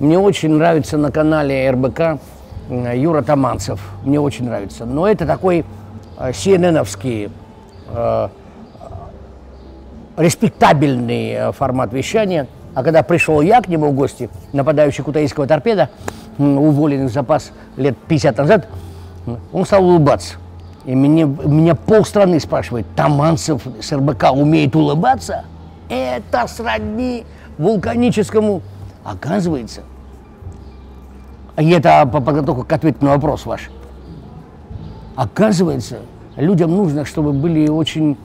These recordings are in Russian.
Мне очень нравится на канале РБК э, Юра Таманцев. Мне очень нравится. Но это такой э, CNN-овский э, респектабельный э, формат вещания. А когда пришел я к нему в гости, нападающий кутаистского торпеда, уволенный в запас лет 50 назад, он стал улыбаться. И мне, меня полстраны спрашивает, Таманцев с РБК умеет улыбаться? Это сродни вулканическому. Оказывается, и это по подготовку к ответу на вопрос ваш. Оказывается, людям нужно, чтобы были очень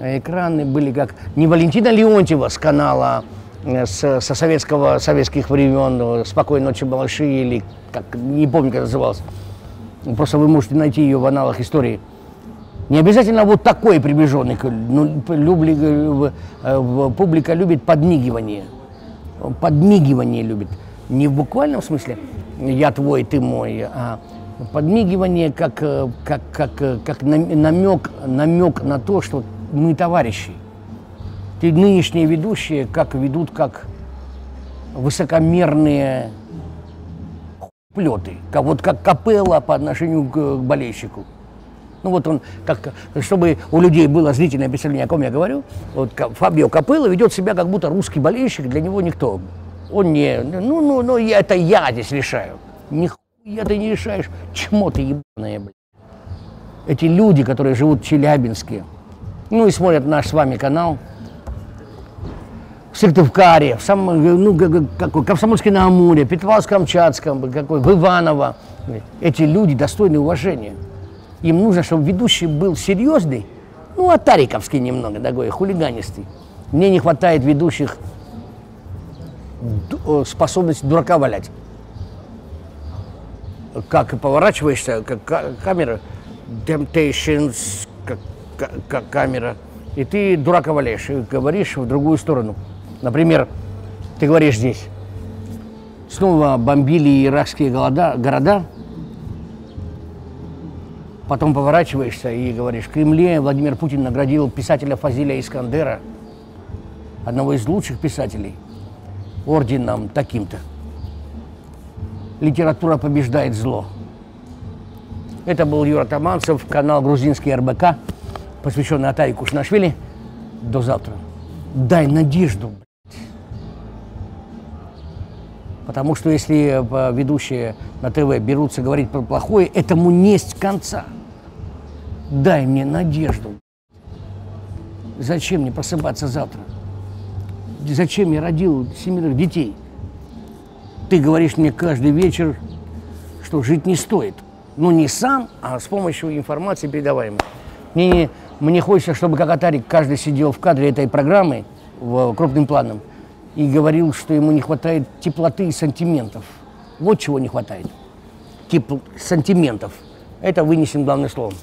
экраны, были как не Валентина Леонтьева с канала э, с, со советского, советских времен э, «Спокойной ночи, малыши» или как, не помню, как называлось. Просто вы можете найти ее в аналах истории. Не обязательно вот такой приближенный. Ну, любли- э, публика любит подмигивание. Подмигивание любит. Не в буквальном смысле «я твой, ты мой», а подмигивание как, э, как, как, э, как нам- намек, намек на то, что мы товарищи. Те нынешние ведущие как ведут как высокомерные плеты, как, вот как капелла по отношению к, к болельщику. Ну вот он, как, чтобы у людей было зрительное представление, о ком я говорю, вот Фабио Капелло ведет себя как будто русский болельщик, для него никто. Он не, ну, ну, ну, я, это я здесь решаю. Нихуя ты не решаешь, чмо ты ебаная, блядь. Эти люди, которые живут в Челябинске, ну и смотрят наш с вами канал, в Сыктывкаре, в самом, ну, какой, Комсомольске на Амуре, Петропавловск-Камчатском, какой, в Иваново. Эти люди достойны уважения. Им нужно, чтобы ведущий был серьезный, ну, а тариковский немного, такой, хулиганистый. Мне не хватает ведущих ду- э, способности дурака валять. Как поворачиваешься, как ка- камера, Temptations, как ка- ка- камера, и ты дурака валяешь, и говоришь в другую сторону. Например, ты говоришь здесь, снова бомбили иракские голода, города, потом поворачиваешься и говоришь, в Кремле Владимир Путин наградил писателя Фазиля Искандера, одного из лучших писателей, орденом таким-то. Литература побеждает зло. Это был Юра Таманцев, канал «Грузинский РБК», посвященный Атаре Кушнашвили. До завтра. Дай надежду. Потому что если э, ведущие на ТВ берутся говорить про плохое, этому несть конца. Дай мне надежду. Зачем мне просыпаться завтра? Зачем я родил семерых детей? Ты говоришь мне каждый вечер, что жить не стоит. Ну, не сам, а с помощью информации передаваемой. Мне, не- мне хочется, чтобы как Атарик каждый сидел в кадре этой программы в, крупным планом и говорил, что ему не хватает теплоты и сантиментов. Вот чего не хватает. Тепл... Сантиментов. Это вынесем главным словом.